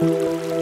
Música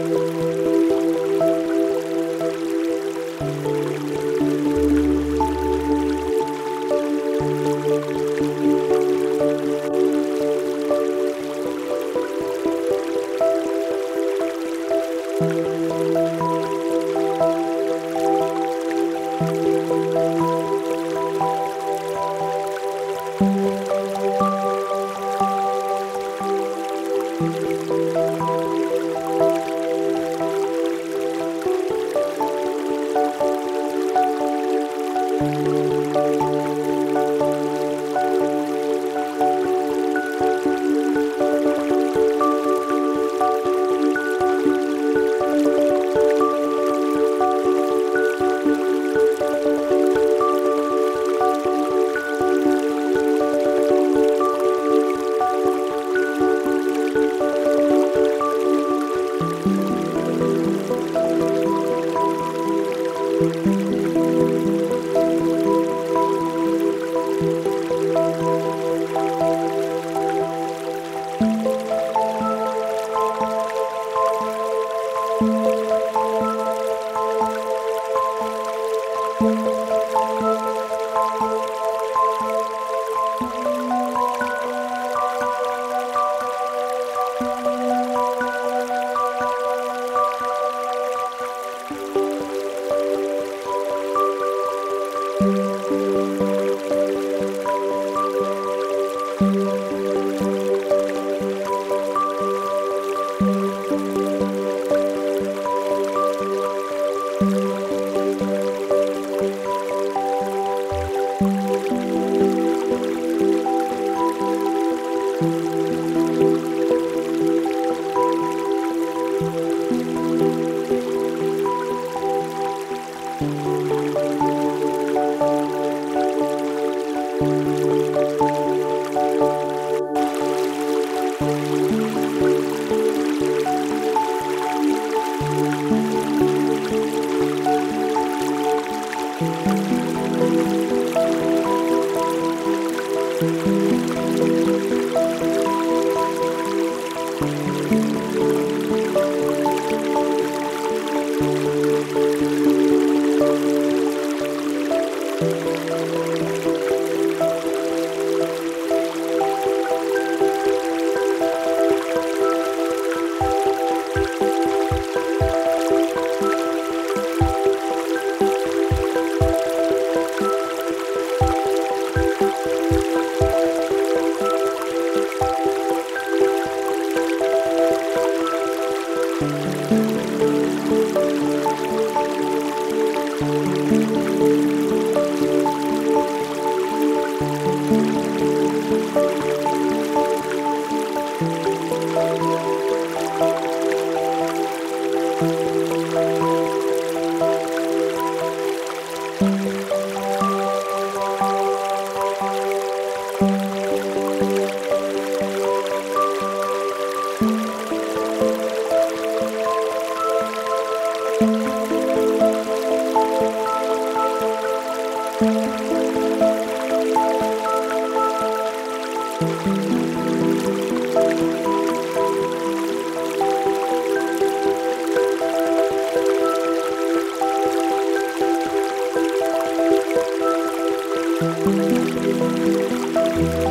Thank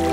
you.